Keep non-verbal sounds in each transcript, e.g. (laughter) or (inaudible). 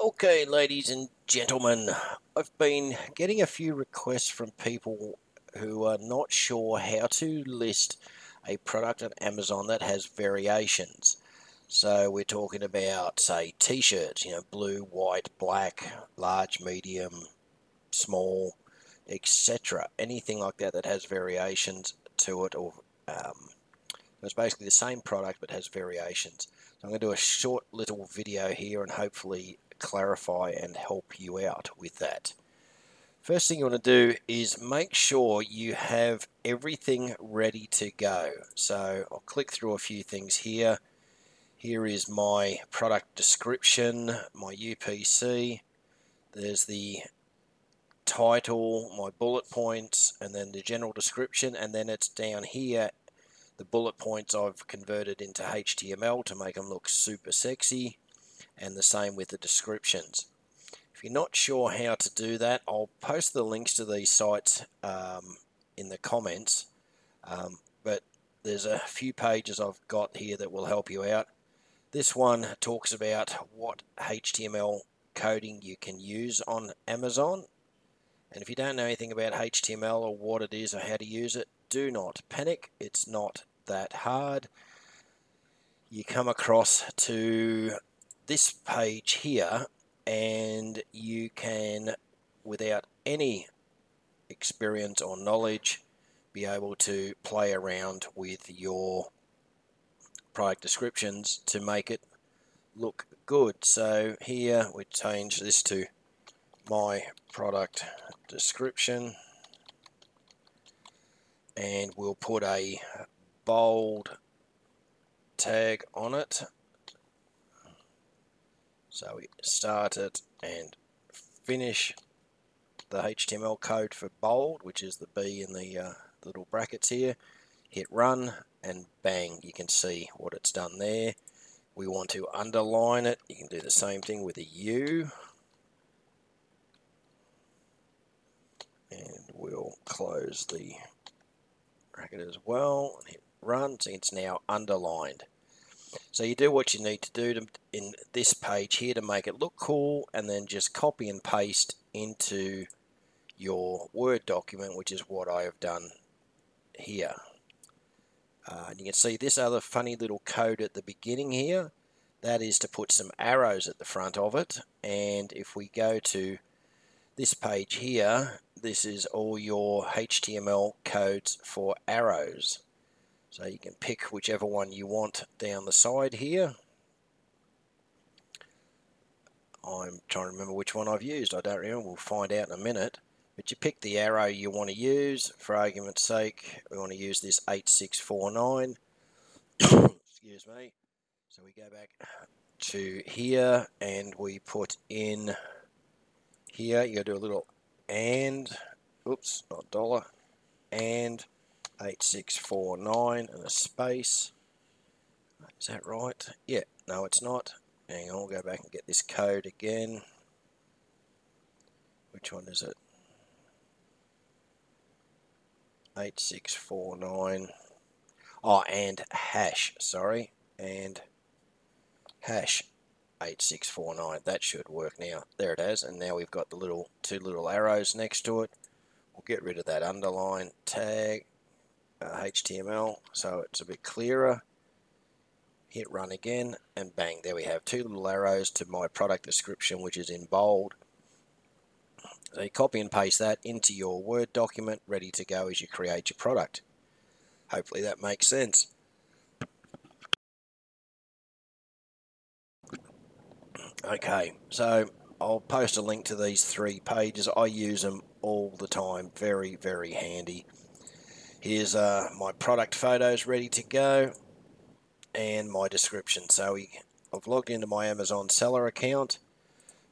Okay, ladies and gentlemen, I've been getting a few requests from people who are not sure how to list a product on Amazon that has variations. So we're talking about, say, t-shirts, you know, blue, white, black, large, medium, small, etc. Anything like that that has variations to it, or um, it's basically the same product but has variations. So I'm going to do a short little video here and hopefully clarify and help you out with that. First thing you want to do is make sure you have everything ready to go. So I'll click through a few things here. Here is my product description, my UPC. There's the title, my bullet points, and then the general description, and then it's down here. The bullet points I've converted into HTML to make them look super sexy and the same with the descriptions. If you're not sure how to do that, I'll post the links to these sites um, in the comments. Um, but there's a few pages I've got here that will help you out. This one talks about what HTML coding you can use on Amazon. And if you don't know anything about HTML or what it is or how to use it, do not panic. It's not that hard. You come across to this page here and you can without any experience or knowledge be able to play around with your product descriptions to make it look good so here we change this to my product description and we'll put a bold tag on it so we start it and finish the HTML code for bold, which is the B in the uh, little brackets here. Hit run and bang, you can see what it's done there. We want to underline it. You can do the same thing with a U. And we'll close the bracket as well and hit run. So it's now underlined. So you do what you need to do to, in this page here to make it look cool and then just copy and paste into your Word document, which is what I have done here. Uh, and you can see this other funny little code at the beginning here. That is to put some arrows at the front of it. And if we go to this page here, this is all your HTML codes for arrows. So you can pick whichever one you want down the side here. I'm trying to remember which one I've used. I don't remember. We'll find out in a minute. But you pick the arrow you want to use. For argument's sake, we want to use this 8649. (coughs) Excuse me. So we go back to here and we put in here. You got to do a little and, oops, not dollar, and 8649 and a space. Is that right? Yeah, no it's not. Hang on, we'll go back and get this code again. Which one is it? 8649. Oh, and hash, sorry. And hash 8649. That should work now. There it is. And now we've got the little two little arrows next to it. We'll get rid of that underline tag HTML so it's a bit clearer. Hit run again and bang, there we have two little arrows to my product description which is in bold. So you copy and paste that into your Word document ready to go as you create your product. Hopefully that makes sense. Okay, so I'll post a link to these three pages. I use them all the time. Very, very handy. Here's uh, my product photos ready to go and my description. So we, I've logged into my Amazon seller account.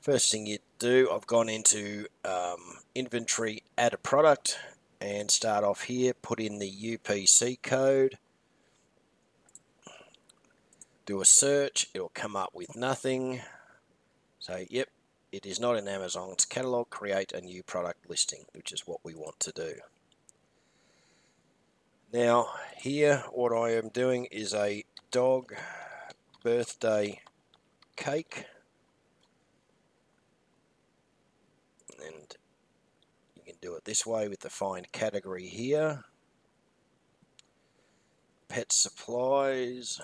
First thing you do, I've gone into um, inventory, add a product and start off here, put in the UPC code. Do a search, it'll come up with nothing. So yep, it is not in Amazon's catalog, create a new product listing, which is what we want to do. Now, here, what I am doing is a dog birthday cake. And you can do it this way with the find category here. Pet supplies.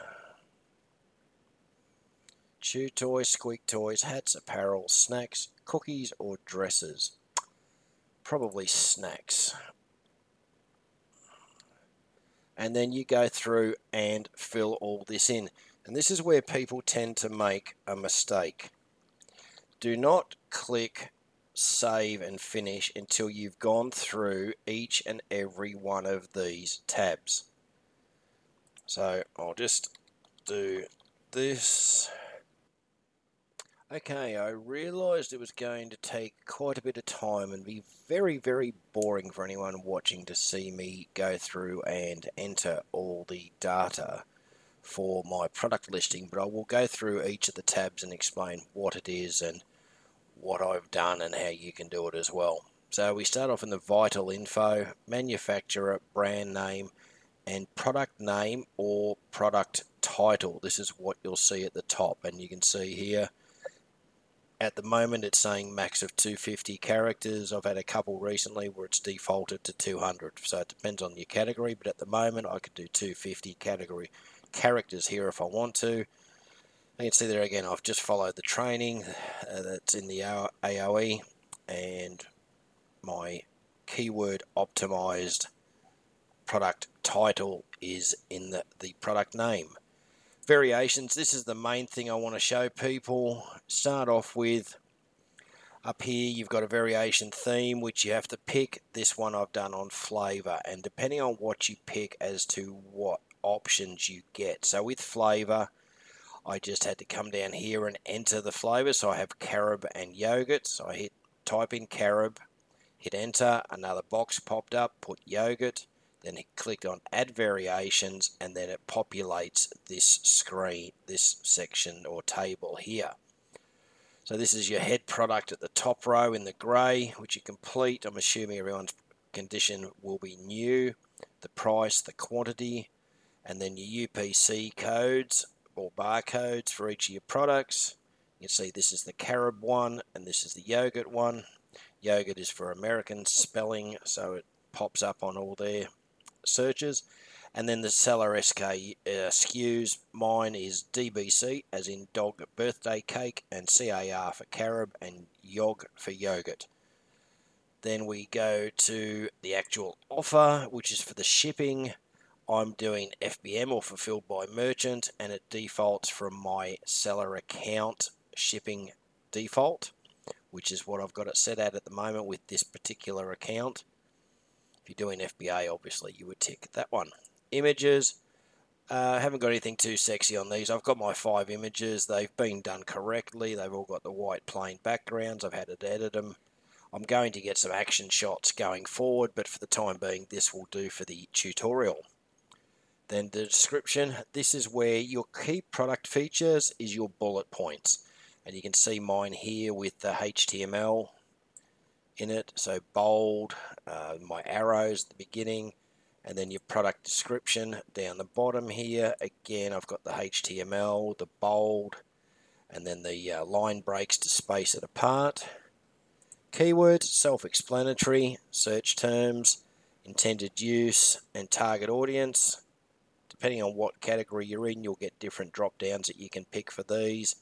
Chew toys, squeak toys, hats, apparel, snacks, cookies or dresses. Probably snacks and then you go through and fill all this in. And this is where people tend to make a mistake. Do not click save and finish until you've gone through each and every one of these tabs. So I'll just do this Okay, I realised it was going to take quite a bit of time and be very, very boring for anyone watching to see me go through and enter all the data for my product listing, but I will go through each of the tabs and explain what it is and what I've done and how you can do it as well. So we start off in the vital info, manufacturer, brand name, and product name or product title. This is what you'll see at the top, and you can see here at the moment it's saying max of 250 characters. I've had a couple recently where it's defaulted to 200. So it depends on your category, but at the moment I could do 250 category characters here if I want to. You can see there again, I've just followed the training uh, that's in the AOE and my keyword optimized product title is in the, the product name variations. This is the main thing I want to show people. Start off with up here you've got a variation theme which you have to pick. This one I've done on flavor and depending on what you pick as to what options you get. So with flavor I just had to come down here and enter the flavor. So I have carob and yogurt. So I hit type in carob, hit enter, another box popped up, put yogurt then it clicked on add variations and then it populates this screen, this section or table here. So this is your head product at the top row in the grey, which you complete. I'm assuming everyone's condition will be new, the price, the quantity, and then your UPC codes or barcodes for each of your products. You can see this is the carob one and this is the yogurt one. Yogurt is for American spelling, so it pops up on all there searches. And then the seller SK uh, SKUs, mine is DBC, as in dog birthday cake, and CAR for carob, and YOG for yogurt. Then we go to the actual offer, which is for the shipping. I'm doing FBM or fulfilled by merchant, and it defaults from my seller account shipping default, which is what I've got it set at at the moment with this particular account. If you're doing FBA, obviously, you would tick that one. Images. Uh, haven't got anything too sexy on these. I've got my five images. They've been done correctly. They've all got the white plain backgrounds. I've had to edit them. I'm going to get some action shots going forward, but for the time being, this will do for the tutorial. Then the description. This is where your key product features is your bullet points. And you can see mine here with the HTML in it. So bold, uh, my arrows at the beginning, and then your product description down the bottom here. Again, I've got the HTML, the bold, and then the uh, line breaks to space it apart. Keywords, self-explanatory, search terms, intended use, and target audience. Depending on what category you're in, you'll get different drop downs that you can pick for these.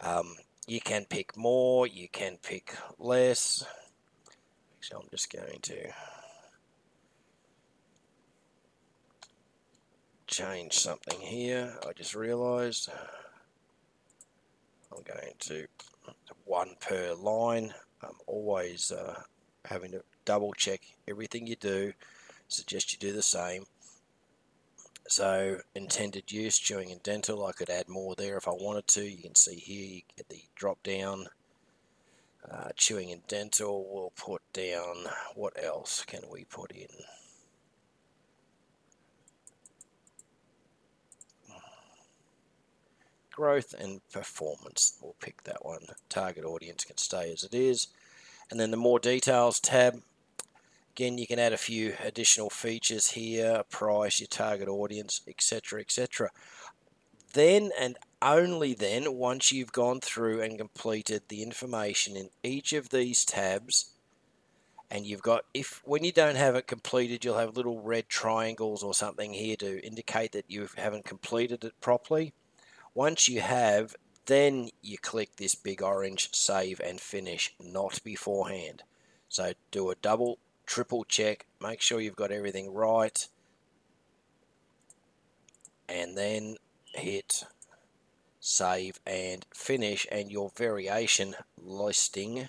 Um, you can pick more, you can pick less. Actually, I'm just going to change something here. I just realized I'm going to one per line. I'm always uh, having to double check everything you do. Suggest you do the same. So intended use, chewing and dental, I could add more there if I wanted to. You can see here, get the drop down uh, chewing and dental, we'll put down, what else can we put in? Growth and performance, we'll pick that one. Target audience can stay as it is. And then the more details tab, Again, you can add a few additional features here, price, your target audience, etc., etc. Then and only then, once you've gone through and completed the information in each of these tabs, and you've got, if when you don't have it completed, you'll have little red triangles or something here to indicate that you haven't completed it properly. Once you have, then you click this big orange save and finish, not beforehand. So do a double, triple check, make sure you've got everything right, and then hit save and finish and your variation listing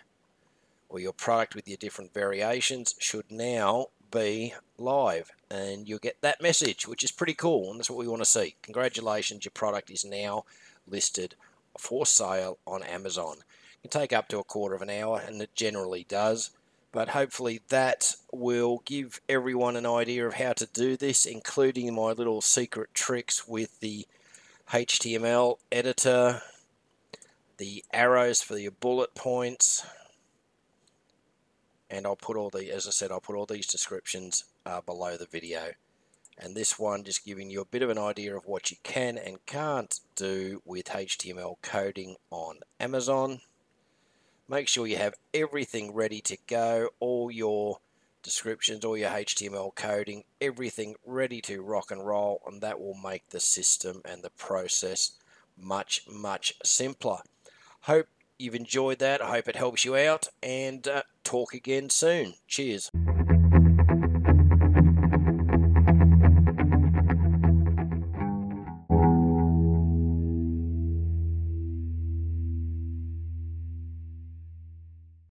or your product with your different variations should now be live and you'll get that message which is pretty cool and that's what we want to see. Congratulations your product is now listed for sale on Amazon. It can take up to a quarter of an hour and it generally does but hopefully that will give everyone an idea of how to do this including my little secret tricks with the HTML editor the arrows for your bullet points and I'll put all the, as I said, I'll put all these descriptions uh, below the video. And this one just giving you a bit of an idea of what you can and can't do with HTML coding on Amazon. Make sure you have everything ready to go, all your descriptions, all your HTML coding, everything ready to rock and roll, and that will make the system and the process much, much simpler. Hope you've enjoyed that. I hope it helps you out and uh, talk again soon. Cheers.